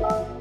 Bye.